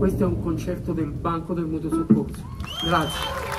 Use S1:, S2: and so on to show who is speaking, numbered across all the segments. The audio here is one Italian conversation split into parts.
S1: questo è un concerto del Banco del Mutuo Soccorso. Grazie.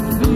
S1: with me.